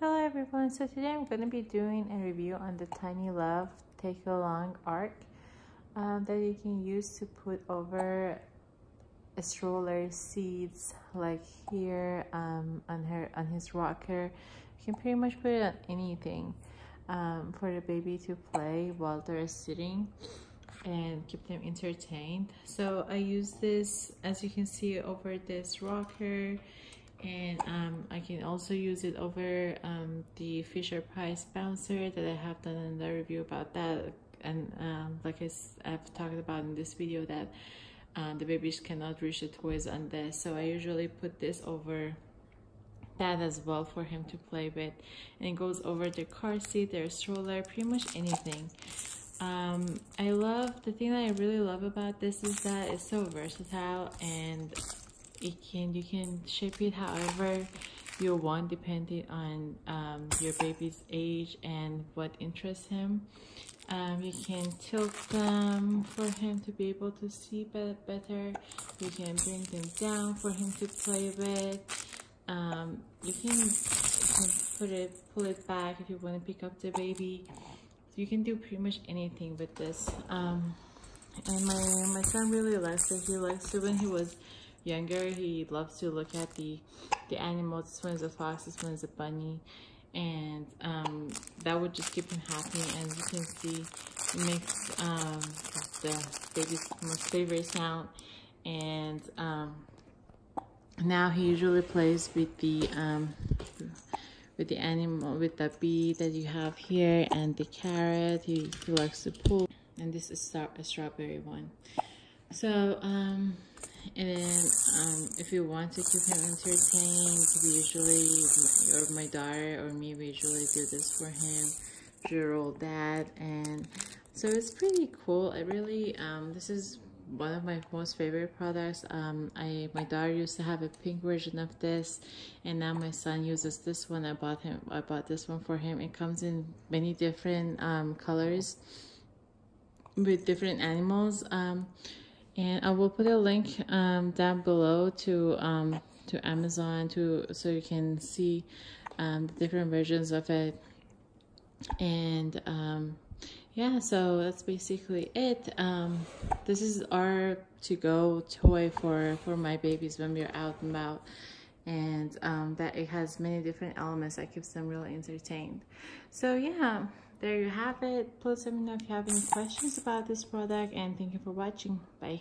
Hello everyone, so today I'm going to be doing a review on the Tiny Love Take Along Arch um, that you can use to put over stroller seats like here um, on her on his rocker. You can pretty much put it on anything um, for the baby to play while they're sitting and keep them entertained. So I use this as you can see over this rocker and um, I can also use it over um, the Fisher Price bouncer that I have done another review about that. And um, like I, have talked about in this video that uh, the babies cannot reach the toys on this so I usually put this over that as well for him to play with. And it goes over the car seat their stroller pretty much anything. Um, I love the thing that I really love about this is that it's so versatile and it can you can shape it however you want depending on um, your baby's age and what interests him. Um, you can tilt them for him to be able to see better. You can bring them down for him to play with. Um, you, can, you can put it pull it back if you want to pick up the baby. You can do pretty much anything with this. Um, and my my son really likes it. He likes it when he was younger, he loves to look at the the animals. One is a fox, one is a bunny. And um, that would just keep him happy. And you can see it makes um, the baby's most favorite sound. And um, now he usually plays with the um, with the animal, with the bee that you have here and the carrot. He, he likes to pull. And this is a strawberry one. So, um, and then um, if you want to keep him entertained, we usually, or my daughter or me, we usually do this for him. We roll that, and so it's pretty cool. I really, um, this is one of my most favorite products. Um, I my daughter used to have a pink version of this, and now my son uses this one. I bought him. I bought this one for him. It comes in many different um, colors with different animals. Um, and I will put a link um, down below to um, to Amazon to so you can see um, the different versions of it. And um, yeah so that's basically it. Um, this is our to-go toy for for my babies when we're out and about and um, that it has many different elements that keeps them really entertained. So yeah there you have it. Please let me know if you have any questions about this product and thank you for watching. Bye